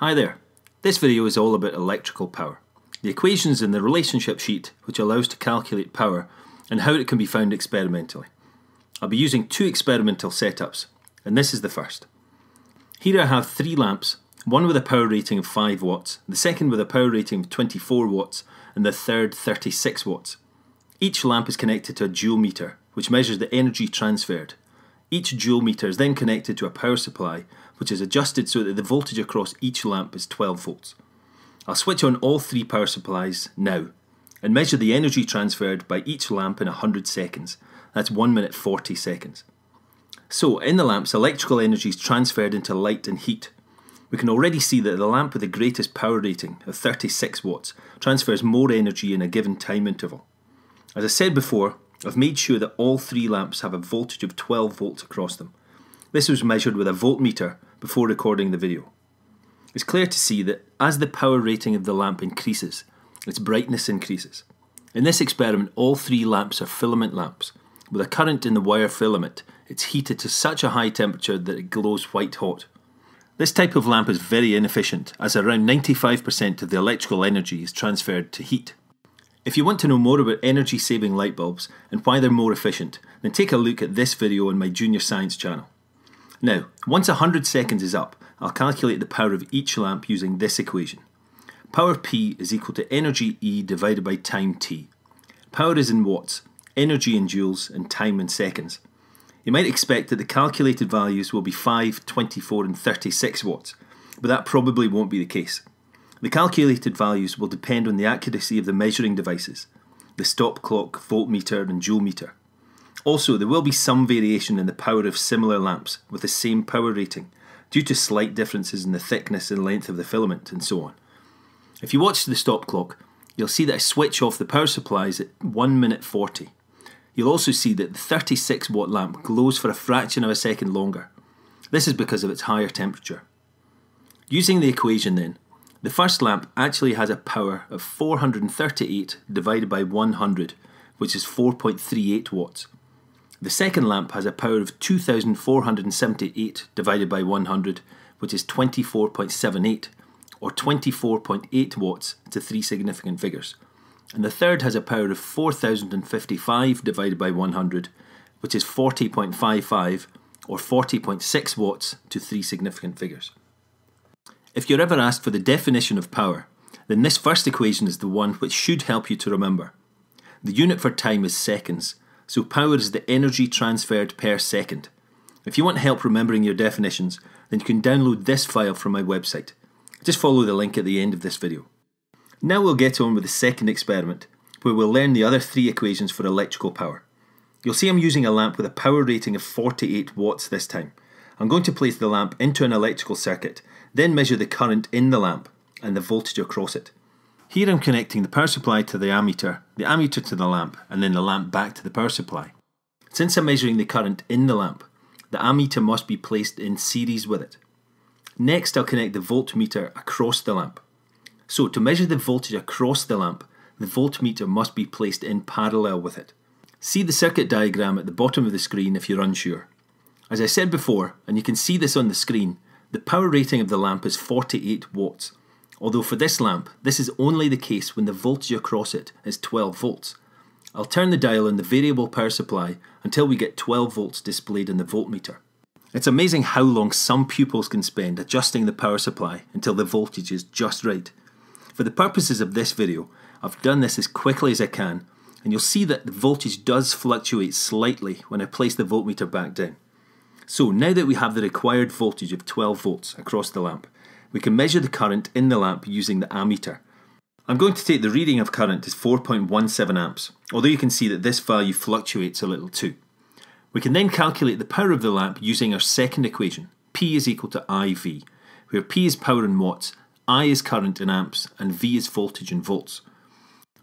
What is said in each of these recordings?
Hi there. This video is all about electrical power, the equations in the relationship sheet which allows to calculate power and how it can be found experimentally. I'll be using two experimental setups, and this is the first. Here I have three lamps, one with a power rating of 5 watts, the second with a power rating of 24 watts, and the third 36 watts. Each lamp is connected to a joule meter, which measures the energy transferred. Each joule meter is then connected to a power supply, which is adjusted so that the voltage across each lamp is 12 volts. I'll switch on all three power supplies now and measure the energy transferred by each lamp in 100 seconds. That's 1 minute 40 seconds. So, in the lamps, electrical energy is transferred into light and heat. We can already see that the lamp with the greatest power rating of 36 watts transfers more energy in a given time interval. As I said before, I've made sure that all three lamps have a voltage of 12 volts across them. This was measured with a voltmeter before recording the video. It's clear to see that as the power rating of the lamp increases, its brightness increases. In this experiment, all three lamps are filament lamps. With a current in the wire filament, it's heated to such a high temperature that it glows white hot. This type of lamp is very inefficient, as around 95% of the electrical energy is transferred to heat. If you want to know more about energy saving light bulbs and why they're more efficient, then take a look at this video on my Junior Science channel. Now, once 100 seconds is up, I'll calculate the power of each lamp using this equation. Power P is equal to energy E divided by time T. Power is in watts, energy in joules, and time in seconds. You might expect that the calculated values will be 5, 24, and 36 watts, but that probably won't be the case. The calculated values will depend on the accuracy of the measuring devices, the stop clock, voltmeter, and joule meter. Also, there will be some variation in the power of similar lamps with the same power rating due to slight differences in the thickness and length of the filament and so on. If you watch the stop clock, you'll see that I switch off the power supplies at 1 minute 40. You'll also see that the 36 watt lamp glows for a fraction of a second longer. This is because of its higher temperature. Using the equation then, the first lamp actually has a power of 438 divided by 100, which is 4.38 watts. The second lamp has a power of 2478 divided by 100, which is 24.78, or 24.8 watts to three significant figures. And the third has a power of 4055 divided by 100, which is 40.55, or 40.6 watts to three significant figures. If you're ever asked for the definition of power, then this first equation is the one which should help you to remember. The unit for time is seconds, so power is the energy transferred per second. If you want help remembering your definitions, then you can download this file from my website. Just follow the link at the end of this video. Now we'll get on with the second experiment, where we'll learn the other three equations for electrical power. You'll see I'm using a lamp with a power rating of 48 watts this time. I'm going to place the lamp into an electrical circuit, then measure the current in the lamp and the voltage across it. Here I'm connecting the power supply to the ammeter, the ammeter to the lamp, and then the lamp back to the power supply. Since I'm measuring the current in the lamp, the ammeter must be placed in series with it. Next I'll connect the voltmeter across the lamp. So to measure the voltage across the lamp, the voltmeter must be placed in parallel with it. See the circuit diagram at the bottom of the screen if you're unsure. As I said before, and you can see this on the screen, the power rating of the lamp is 48 watts. Although for this lamp, this is only the case when the voltage across it is 12 volts. I'll turn the dial in the variable power supply until we get 12 volts displayed in the voltmeter. It's amazing how long some pupils can spend adjusting the power supply until the voltage is just right. For the purposes of this video, I've done this as quickly as I can, and you'll see that the voltage does fluctuate slightly when I place the voltmeter back down. So now that we have the required voltage of 12 volts across the lamp, we can measure the current in the lamp using the ammeter. I'm going to take the reading of current as 4.17 amps, although you can see that this value fluctuates a little too. We can then calculate the power of the lamp using our second equation, P is equal to IV, where P is power in watts, I is current in amps, and V is voltage in volts.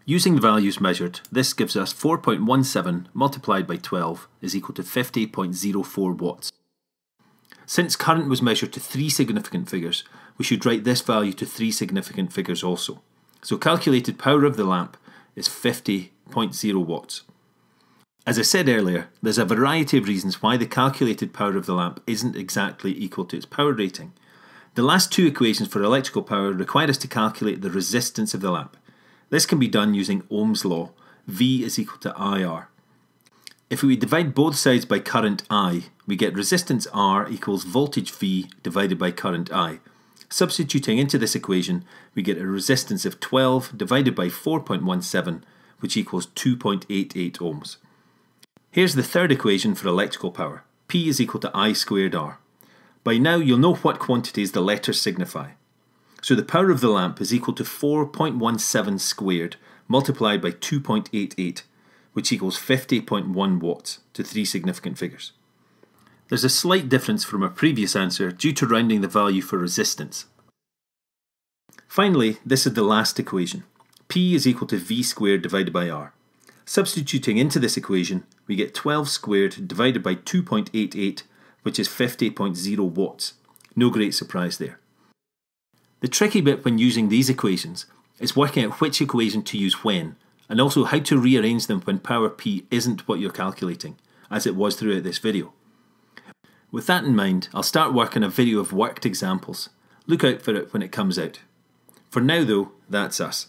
Using the values measured, this gives us 4.17 multiplied by 12 is equal to 50.04 watts. Since current was measured to three significant figures, we should write this value to three significant figures also. So calculated power of the lamp is 50.0 watts. As I said earlier, there's a variety of reasons why the calculated power of the lamp isn't exactly equal to its power rating. The last two equations for electrical power require us to calculate the resistance of the lamp. This can be done using Ohm's law, V is equal to IR. If we divide both sides by current I, we get resistance R equals voltage V divided by current I. Substituting into this equation, we get a resistance of 12 divided by 4.17, which equals 2.88 ohms. Here's the third equation for electrical power. P is equal to I squared R. By now you'll know what quantities the letters signify. So the power of the lamp is equal to 4.17 squared multiplied by 2.88, which equals 50.1 watts to three significant figures. There's a slight difference from our previous answer due to rounding the value for resistance. Finally, this is the last equation. P is equal to V squared divided by R. Substituting into this equation, we get 12 squared divided by 2.88, which is 50.0 watts. No great surprise there. The tricky bit when using these equations is working out which equation to use when, and also how to rearrange them when power P isn't what you're calculating, as it was throughout this video. With that in mind, I'll start working a video of worked examples. Look out for it when it comes out. For now though, that's us.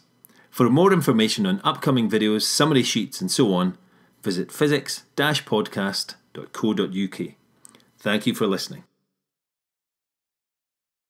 For more information on upcoming videos, summary sheets and so on, visit physics-podcast.co.uk. Thank you for listening.